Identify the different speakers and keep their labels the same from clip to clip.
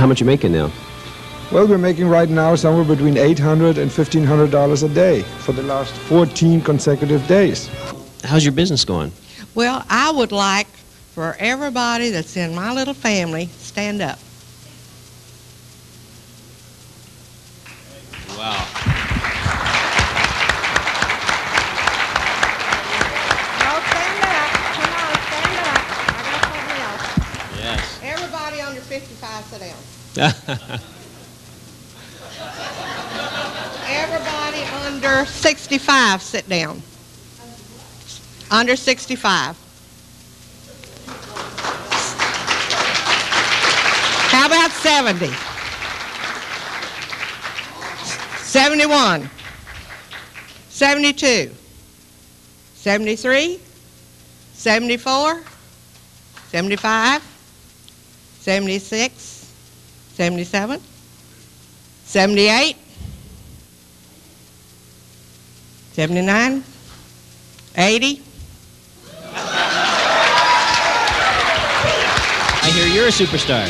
Speaker 1: How much you making now?
Speaker 2: Well, we're making right now somewhere between $800 and $1,500 a day for the last 14 consecutive days.
Speaker 1: How's your business going?
Speaker 3: Well, I would like for everybody that's in my little family stand up.
Speaker 1: Wow.
Speaker 3: No, stand up. Come on, stand up. I got something else.
Speaker 1: Yes.
Speaker 3: Everybody under 55, sit down. Everybody under 65, sit down. Under 65. How about 70? 71. 72. 73. 74. 75. 76. 77. 78. 79. 80.
Speaker 1: I hear you're a superstar.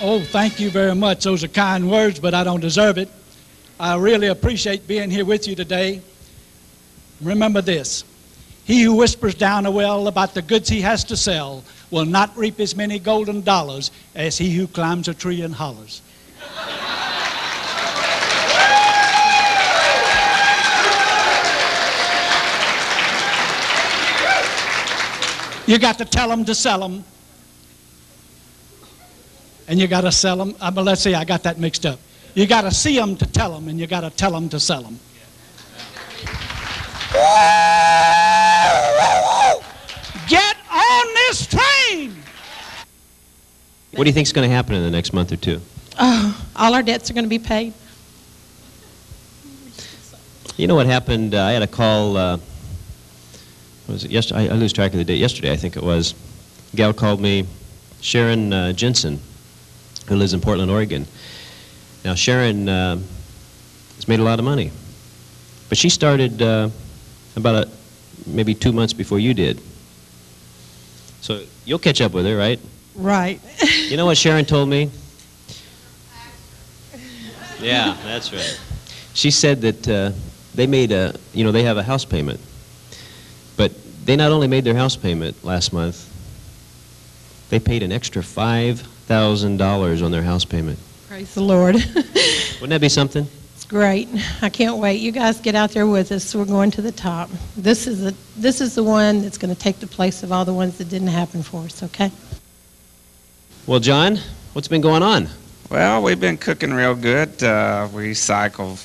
Speaker 4: Oh, thank you very much. Those are kind words, but I don't deserve it. I really appreciate being here with you today. Remember this He who whispers down a well about the goods he has to sell will not reap as many golden dollars as he who climbs a tree and hollers. You got to tell them to sell them. And you got to sell them. Uh, but let's see, I got that mixed up. You got to see them to tell them, and you got to tell them to sell them. Get on this train!
Speaker 1: What do you think is going to happen in the next month or two?
Speaker 5: Oh, all our debts are going to be paid.
Speaker 1: You know what happened? Uh, I had a call. Uh, was it yesterday? I, I lose track of the date. Yesterday, I think it was. A gal called me, Sharon uh, Jensen, who lives in Portland, Oregon. Now, Sharon uh, has made a lot of money, but she started uh, about a, maybe two months before you did. So you'll catch up with her, right?
Speaker 5: Right.
Speaker 1: You know what Sharon told me? Yeah, that's right. She said that uh, they made a, you know, they have a house payment. But they not only made their house payment last month, they paid an extra $5,000 on their house payment.
Speaker 5: Praise the Lord.
Speaker 1: Wouldn't that be something?
Speaker 5: it's great. I can't wait. You guys get out there with us. We're going to the top. This is the this is the one that's going to take the place of all the ones that didn't happen for us. Okay.
Speaker 1: Well, John, what's been going on?
Speaker 6: Well, we've been cooking real good. Uh, we cycled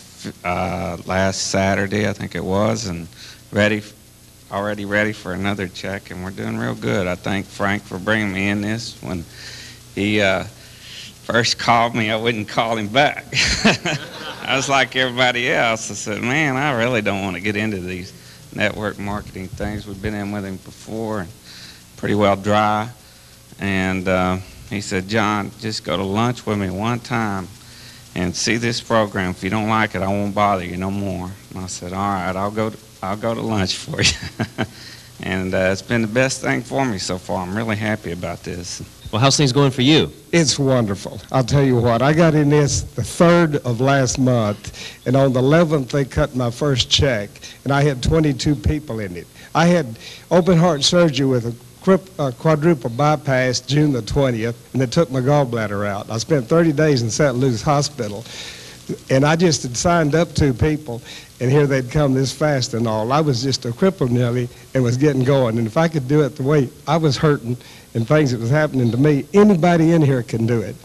Speaker 6: uh, last Saturday, I think it was, and ready, already ready for another check, and we're doing real good. I thank Frank for bringing me in this. When he uh, first called me, I wouldn't call him back. I was like everybody else. I said, "Man, I really don't want to get into these network marketing things. We've been in with him before, and pretty well dry." And uh, he said, John, just go to lunch with me one time and see this program. If you don't like it, I won't bother you no more. And I said, all right, I'll go to, I'll go to lunch for you. and uh, it's been the best thing for me so far. I'm really happy about this.
Speaker 1: Well, how's things going for you?
Speaker 2: It's wonderful. I'll tell you what, I got in this the 3rd of last month, and on the 11th they cut my first check, and I had 22 people in it. I had open heart surgery with a crip- Uh, quadruple bypass June the 20th, and they took my gallbladder out. I spent 30 days in St. Louis Hospital, and I just had signed up two people, and here they'd come this fast and all. I was just a cripple nearly and was getting going. And if I could do it the way I was hurting and things that was happening to me, anybody in here can do it.